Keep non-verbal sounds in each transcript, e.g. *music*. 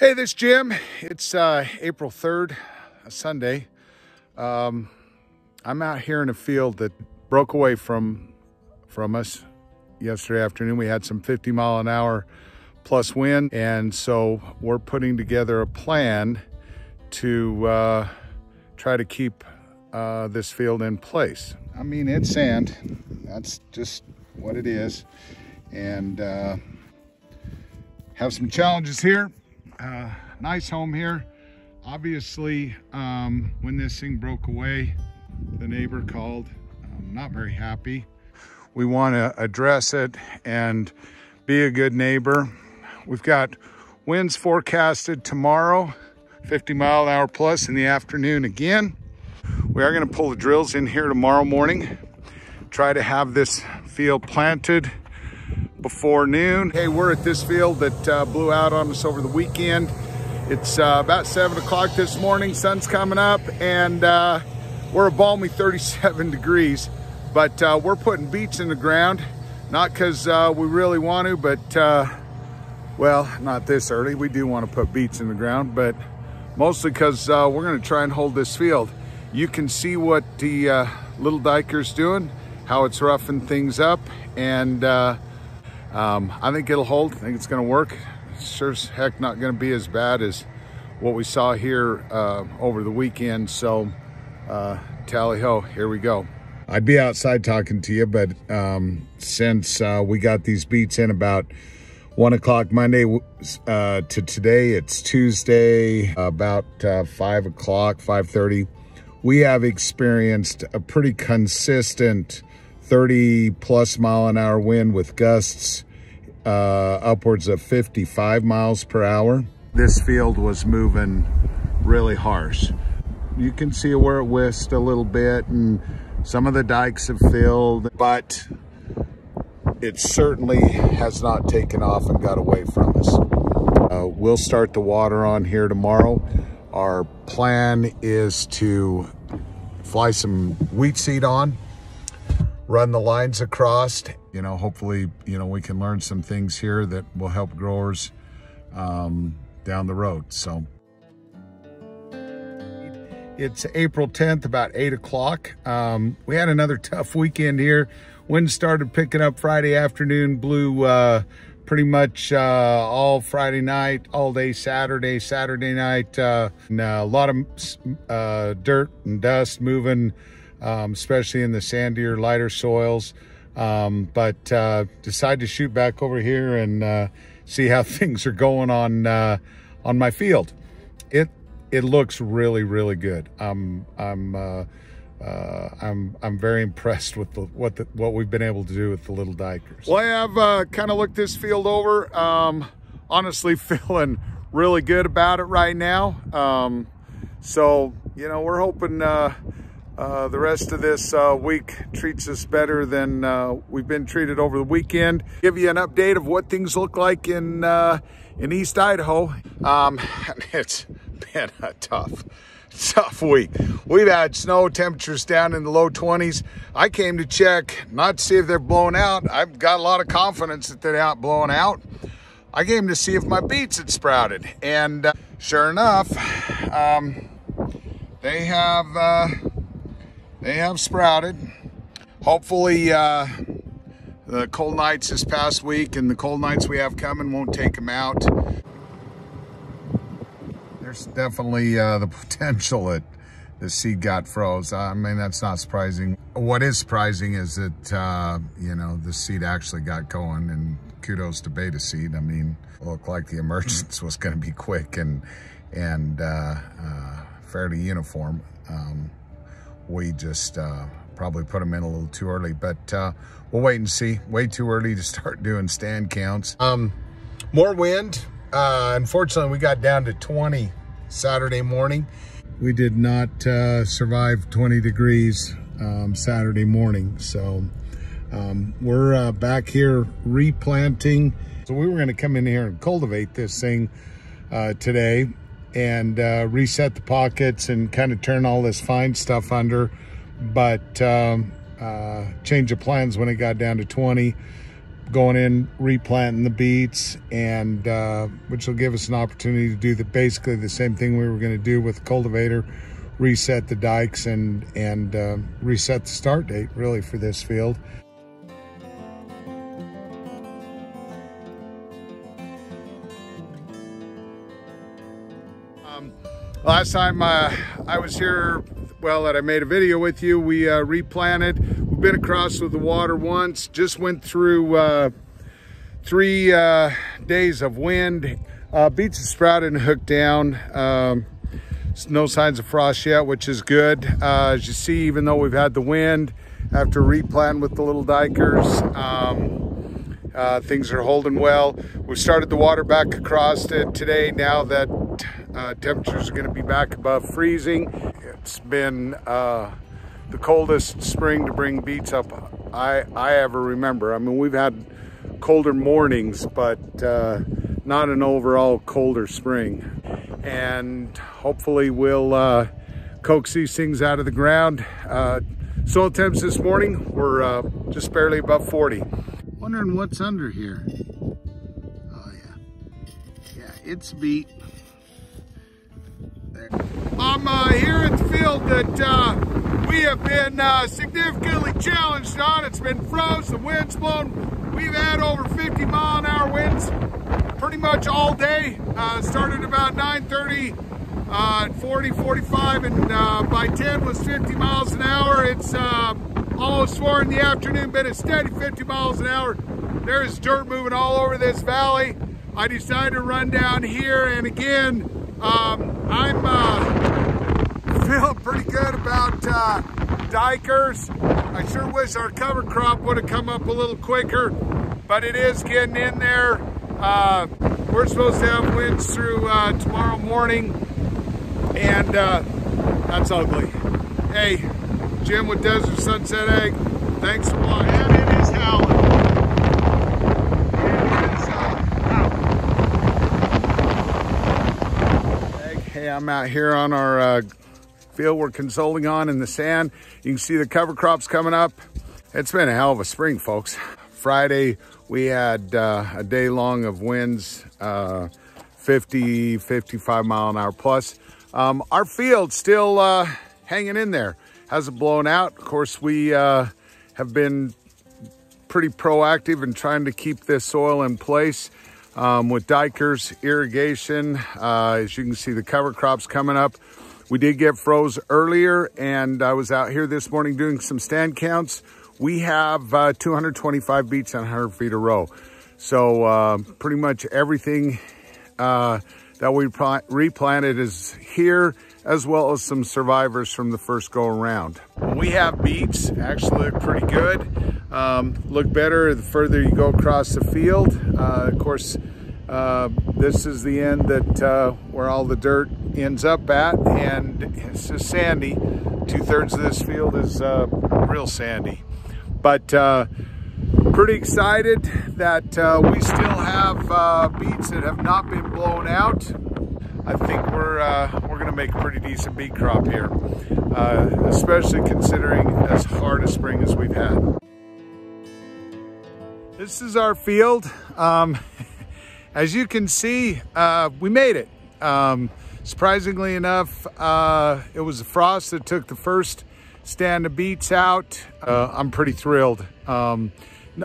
Hey, this Jim. It's uh, April 3rd, Sunday. Um, I'm out here in a field that broke away from from us yesterday afternoon. We had some 50 mile an hour plus wind, and so we're putting together a plan to uh, try to keep uh, this field in place. I mean, it's sand. That's just what it is, and uh, have some challenges here uh, nice home here. Obviously, um, when this thing broke away, the neighbor called, um, not very happy. We want to address it and be a good neighbor. We've got winds forecasted tomorrow, 50 mile an hour plus in the afternoon again. We are going to pull the drills in here tomorrow morning, try to have this field planted before noon. Hey, we're at this field that uh, blew out on us over the weekend. It's uh, about seven o'clock this morning, sun's coming up, and uh, we're a balmy 37 *laughs* degrees, but uh, we're putting beets in the ground, not because uh, we really want to, but uh, well, not this early. We do want to put beets in the ground, but mostly because we're gonna try and hold this field. You can see what the little diker's doing, how it's roughing things up, and um, I think it'll hold. I think it's going to work. Sure as heck not going to be as bad as what we saw here uh, over the weekend. So, uh, tally ho, here we go. I'd be outside talking to you, but um, since uh, we got these beets in about one o'clock Monday uh, to today, it's Tuesday about uh, five o'clock, 5.30. We have experienced a pretty consistent 30 plus mile an hour wind with gusts uh, upwards of 55 miles per hour. This field was moving really harsh. You can see where it whisked a little bit and some of the dikes have filled, but it certainly has not taken off and got away from us. Uh, we'll start the water on here tomorrow. Our plan is to fly some wheat seed on run the lines across. You know, hopefully, you know, we can learn some things here that will help growers um, down the road. So it's April 10th, about 8 o'clock. Um, we had another tough weekend here. Wind started picking up Friday afternoon, blew uh, pretty much uh, all Friday night, all day Saturday, Saturday night. Uh, a lot of uh, dirt and dust moving um, especially in the sandier, lighter soils. Um, but uh, decide to shoot back over here and uh, see how *laughs* things are going on uh, on my field. It it looks really really good. I'm I'm uh, uh, I'm I'm very impressed with the, what the, what we've been able to do with the little dikers. Well, I have uh, kind of looked this field over. Um, honestly, *laughs* feeling really good about it right now. Um, so you know, we're hoping uh, the rest of this uh, week treats us better than uh, we've been treated over the weekend. Give you an update of what things look like in uh, in East Idaho. Um, *laughs* it's been a tough, tough week. We've had snow temperatures down in the low 20s. I came to check, not to see if they're blown out. I've got a lot of confidence that they're not blowing out. I came to see if my beets had sprouted. And uh, sure enough, um, they have they have sprouted. Hopefully, uh, the cold nights this past week and the cold nights we have coming won't take them out. There's definitely uh, the *laughs* potential that the seed got froze. I mean, that's not surprising. What is surprising is that, uh, you know, the seed actually got going and kudos to Betaseed. I mean, looked like the emergence *laughs* was going to be quick and, and uh, uh, fairly uniform. Um, we just uh, probably put them in a little too early, but uh, we'll wait and see. Way too early to *laughs* start doing stand counts. Um, more wind. Uh, unfortunately, we got down to 20 Saturday morning. We did not uh, survive 20 degrees um, Saturday morning. So um, we're uh, back here replanting. So we were gonna come in here and cultivate this thing uh, today and uh, reset the pockets and kind of turn all this fine stuff under. But um, uh, change of plans when it got down to 20. going in, replanting the beets, and uh, which will give us an opportunity to do the basically the same thing we were going to do with cultivator, reset the dikes and and uh, reset the start date really for this field. Last time uh, I was here, well, that I made a video with you, we uh, replanted. We've been across with the water once, just went through uh, three uh, days of wind. Uh, beets have sprouted and hooked down. Um, no signs of frost yet, which is good. Uh, as you see, even though we've had the wind, after replanting with the little dikers, um, uh, things are holding well. We've started the water back across it today now that uh, temperatures are going to be back above freezing. It's been uh, the coldest spring to bring beets up I, I ever remember. I mean, we've had colder mornings, but uh, not an overall colder spring. And hopefully we'll uh, coax these things out of the ground. Uh, soil temps this morning were uh, just barely above 40. Wondering what's under here. Oh yeah, yeah, it's beet. I'm uh, here at the field that uh, we have been uh, significantly challenged on. It's been frozen, the wind's blown. We've had over 50 mile an hour winds pretty much all day. Uh, started about 9.30 uh, at 40, 45, and uh, by 10 was 50 miles an hour. It's almost 4 in the afternoon, been a steady 50 miles an hour. There's dirt moving all over this valley. I decided to run down here, and again, um, I'm uh, feeling pretty good about uh, dikers. I sure wish our cover crop would have come up a little quicker, but it is getting in there. Uh, we're supposed to have winds through uh, tomorrow morning, and uh, that's ugly. Hey, Jim with Desert Sunset Ag, thanks for watching. And it is howling. Hey, I'm out here on our uh, field we're consulting on in the sand. You can see the cover crops coming up. It's been a hell of a spring, folks. Friday, we had uh, a day long of winds, uh, 50, 55 mile an hour plus. Um, our field still uh, hanging in there. Hasn't blown out. Of course, we uh, have been pretty proactive in trying to keep this soil in place um, with dikers, irrigation. Uh, as you can see, the cover crops coming up. We did get froze earlier, and I was out here this morning doing some stand counts. We have uh, 225 beets on 100 feet a row. So uh, pretty much everything uh, that we replanted is here, as well as some survivors from the first go around. We have beets, actually look pretty good. Um, look better the further you go across the field. Uh, of course, uh, this is the end that uh, where all the dirt ends up at, and it's just sandy. Two thirds of this field is uh, real sandy. But uh, pretty excited that uh, we still have beets that have not been blown out. I think we're we're going to make a pretty decent beet crop here, especially considering as hard a spring as we've had. This is our field. Um, *laughs* as you can see, uh, we made it. Um, surprisingly enough, uh, it was the frost that took the first stand of beets out. Uh, I'm pretty thrilled. Um,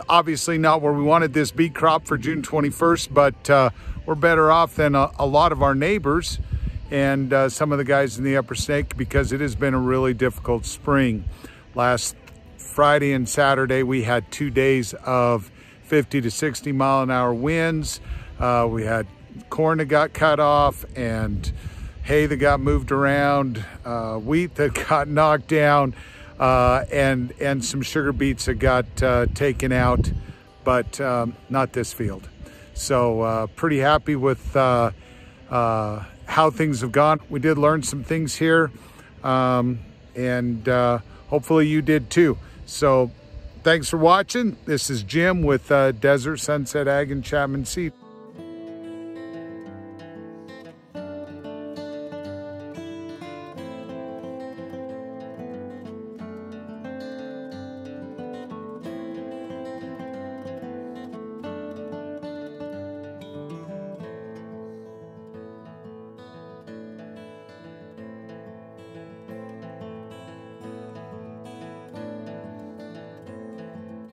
obviously not where we wanted this beet crop for June 21st, but uh, we're better off than a, a, lot of our neighbors and uh, some of the guys in the upper snake because it has been a really difficult spring. Last Friday and Saturday, we had two days of 50 to 60 mile an hour winds. Uh, we had corn that got cut off and hay that got moved around, uh, wheat that *laughs* got knocked down, uh, and, and some sugar beets that got uh, taken out, but um, not this field. So uh, pretty happy with uh, how things have gone. We did learn some things here, um, and hopefully you did too. So Thanks for watching. This is Jim with uh, Desert Sunset Ag and Chapman Seed.